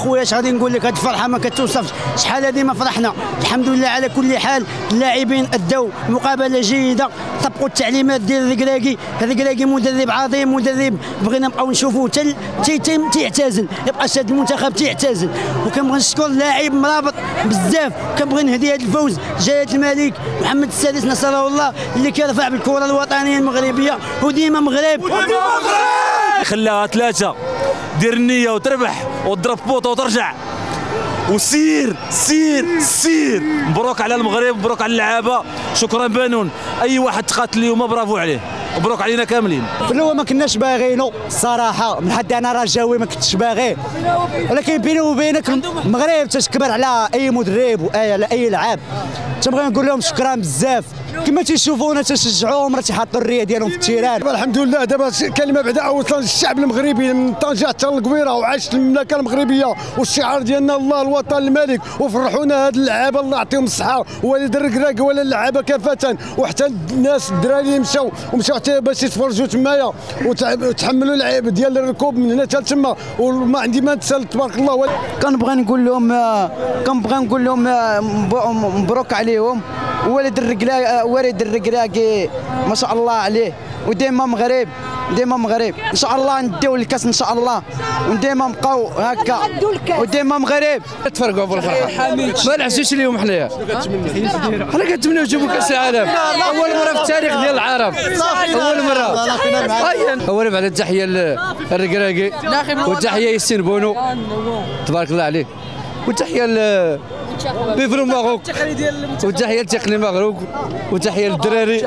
اخويا اش غادي نقول لك هاد الفرحة ما كتوصفش. شحال هذه ما فرحنا. الحمد لله على كل حال اللاعبين أدوا مقابلة جيدة. طبقوا التعليمات ديال الركراكي الركراكي مدرب عظيم مدرب بغينا نبقاو نشوفوه تل تي- تي- تيعتزل. يبقى هذا المنتخب تيعتزل. وكنبغي نشكر لاعب مرابط بزاف. كنبغي نهدي هذا الفوز. جلاله الملك محمد السادس نصره الله اللي كيرفع بالكرة الوطنية المغربية. وديما مغرب! خلاها ثلاثة. دير النية وتربح. وتضرب poteau وترجع. وسير سير سير. مبروك على المغرب مبروك على اللعابة. شكرا بانون. أي واحد تقاتل اليوم برافو عليه. مبروك علينا كاملين. في الأول ما كناش باغينو الصراحه من حد أنا رجاوي ما كنتش باغيه ولكن بيني وبينك المغرب تتكبر على أي مدرب وعلى أي لعاب. تنبغي نقول لهم شكرا بزاف. كما تيشوفونا تشجعوهم راه تيحطوا الريه ديالهم في ال terrain. الحمد لله دابا كلمة بعدا اوصل للشعب المغربي من طنجة حتى للقويرة وعاشت المملكة المغربية والشعار ديالنا الله الوطن الملك. وفرحونا هاد اللعابة الله يعطيهم الصحة. والد الركراك ولا اللعابه كافة. وحتى الناس الدراري اللي مشاو ومشاو حتى باش يتفرجوا تمايا. وتحملوا العيب ديال الركوب من هنا حتى لتما. وما عندي ما نتسال تبارك الله. ولا- كنبغي نقول لهم آه، كنبغي نقول لهم آه، مب- مبروك عليهم. ولد الركلا ولد الركراكي ما شاء الله عليه. وديما مغرب ديما مغرب إن شاء الله نديو الكاس إن شاء الله. وديما نبقاو هكا. وديما مغرب تفرقوا بالفرحه ما نحسوش اليوم حنايا حنا كنتمناو نجيبوا كاس العالم. أول مرة في التاريخ ديال العرب. أول مرة. اولا بعد التحية للركراكي والتحية ياسين بونو. تبارك الله عليه. والتحية ل بيف المغرب والتحية لتقني المغرب والتحية للدراري.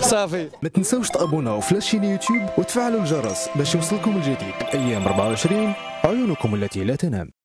صافي. ما تنساوش تابوناو في لاشين يوتيوب وتفعلوا الجرس باش يوصلكم الجديد أيام 24 عيونكم التي لا تنام.